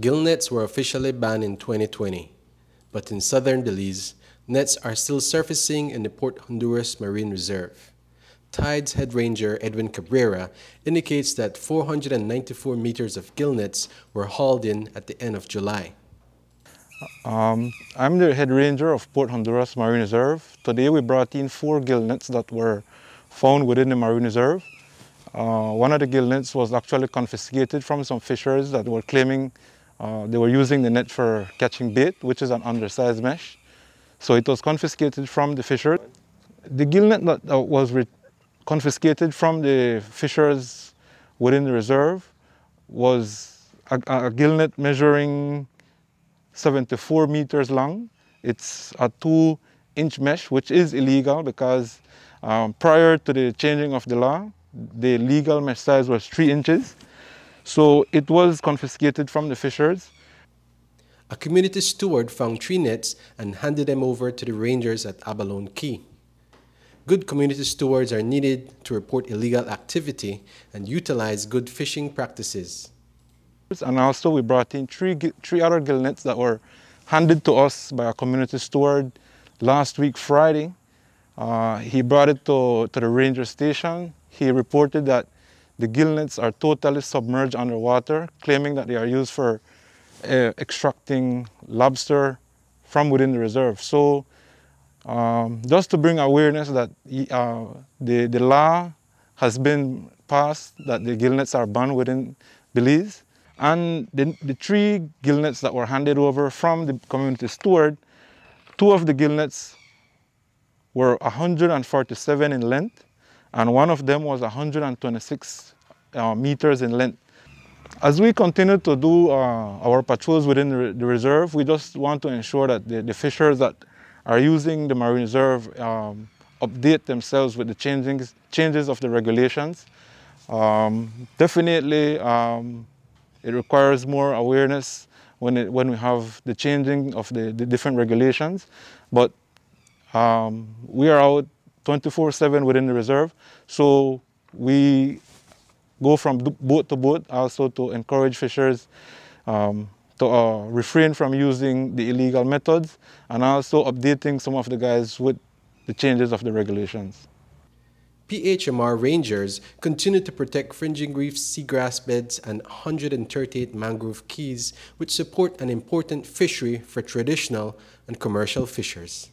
Gill nets were officially banned in 2020, but in southern Belize, nets are still surfacing in the Port Honduras Marine Reserve. TIDE's head ranger Edwin Cabrera indicates that 494 meters of gillnets were hauled in at the end of July. Um, I'm the head ranger of Port Honduras Marine Reserve. Today we brought in four gillnets that were found within the Marine Reserve. Uh, one of the gillnets was actually confiscated from some fishers that were claiming uh, they were using the net for catching bait, which is an undersized mesh. So it was confiscated from the fisher. The gill net that uh, was confiscated from the fishers within the reserve was a, a gill net measuring 74 meters long. It's a two inch mesh, which is illegal because um, prior to the changing of the law, the legal mesh size was three inches. So it was confiscated from the fishers. A community steward found three nets and handed them over to the rangers at Abalone Key. Good community stewards are needed to report illegal activity and utilize good fishing practices. And also we brought in three, three other gill nets that were handed to us by a community steward last week Friday. Uh, he brought it to, to the ranger station. He reported that the gill nets are totally submerged underwater, claiming that they are used for uh, extracting lobster from within the reserve. So um, just to bring awareness that uh, the, the law has been passed that the gill nets are banned within Belize. And the, the three gill nets that were handed over from the community steward, two of the gill nets were 147 in length and one of them was 126 uh, meters in length. As we continue to do uh, our patrols within the, the, reserve, we just want to ensure that the, the fishers that are using the marine reserve um, update themselves with the changes, changes of the regulations. Um, definitely, um, it requires more awareness when, it, when we have the changing of the, the different regulations. But um, we are out 24-7 within the reserve. So we go from boat to boat also to encourage fishers um, to uh, refrain from using the illegal methods and also updating some of the guys with the changes of the regulations. PHMR rangers continue to protect fringing reefs, seagrass beds, and 138 mangrove keys, which support an important fishery for traditional and commercial fishers.